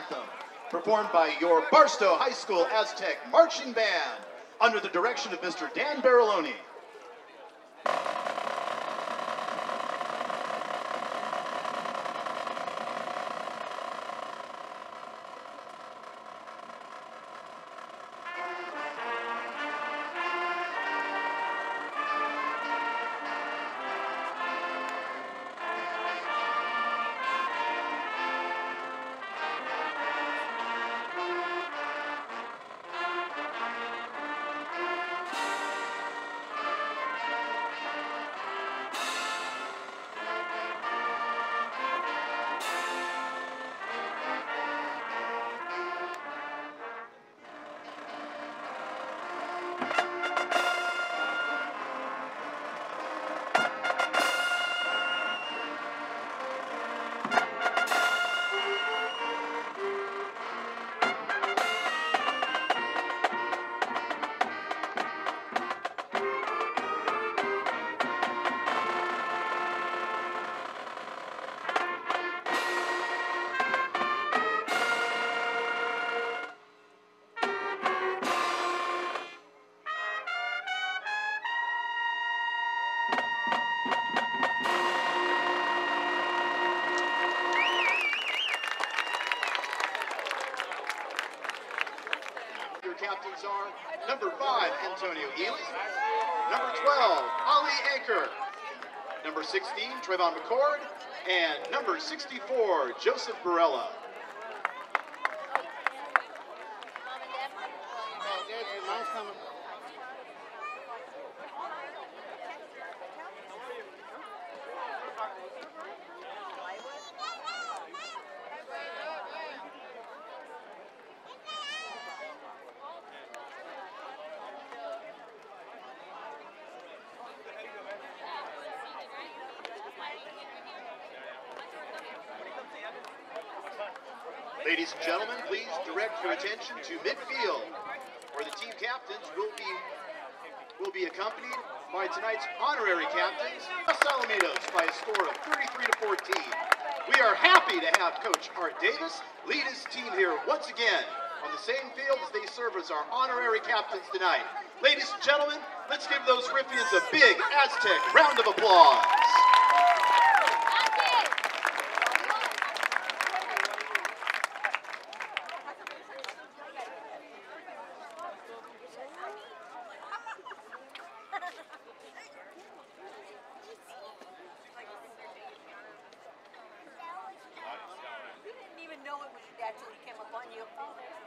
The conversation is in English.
Anthem, performed by your Barstow High School Aztec Marching Band, under the direction of Mr. Dan Bariloni. Captains are number five, Antonio Ely, number 12, Ali Anchor, number 16, Trayvon McCord, and number 64, Joseph Barella. Ladies and gentlemen, please direct your attention to midfield, where the team captains will be will be accompanied by tonight's honorary captains, Los Alamitos, by a score of 33 to 14. We are happy to have Coach Art Davis lead his team here once again on the same field as they serve as our honorary captains tonight. Ladies and gentlemen, let's give those Riffians a big Aztec round of applause. You it was your dad